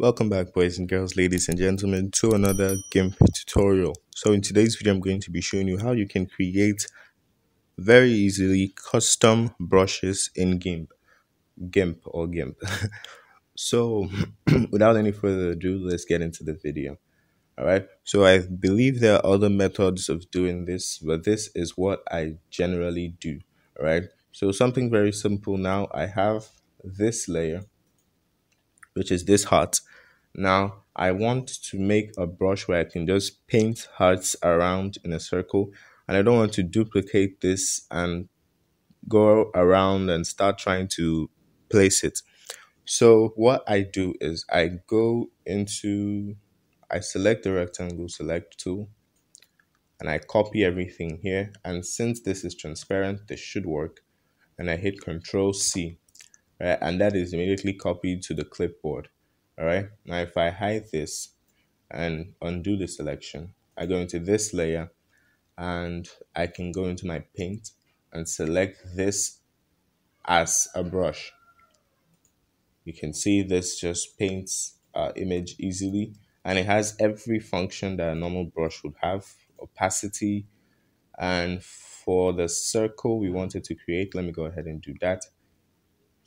Welcome back boys and girls, ladies and gentlemen to another GIMP tutorial. So in today's video I'm going to be showing you how you can create very easily custom brushes in GIMP, GIMP or GIMP. so without any further ado, let's get into the video. Alright, so I believe there are other methods of doing this, but this is what I generally do. Alright, so something very simple now, I have this layer which is this heart. Now I want to make a brush where I can just paint hearts around in a circle and I don't want to duplicate this and go around and start trying to place it. So what I do is I go into, I select the rectangle select tool and I copy everything here. And since this is transparent, this should work. And I hit Control C right? And that is immediately copied to the clipboard, all right? Now, if I hide this and undo the selection, I go into this layer and I can go into my paint and select this as a brush. You can see this just paints uh, image easily and it has every function that a normal brush would have opacity and for the circle we wanted to create let me go ahead and do that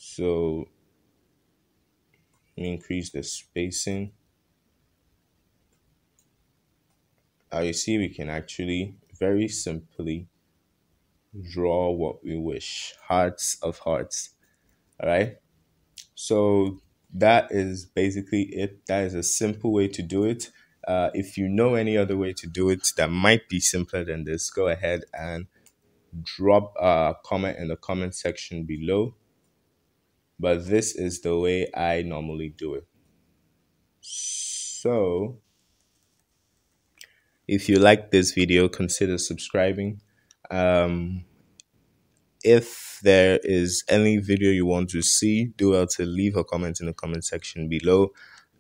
so increase the spacing. Now you see we can actually very simply draw what we wish. Hearts of hearts. Alright. So that is basically it. That is a simple way to do it. Uh, if you know any other way to do it that might be simpler than this, go ahead and drop a comment in the comment section below but this is the way I normally do it. So, if you like this video, consider subscribing. Um, if there is any video you want to see, do well to leave a comment in the comment section below.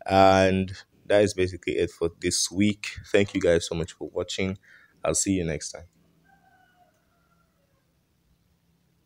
And that is basically it for this week. Thank you guys so much for watching. I'll see you next time.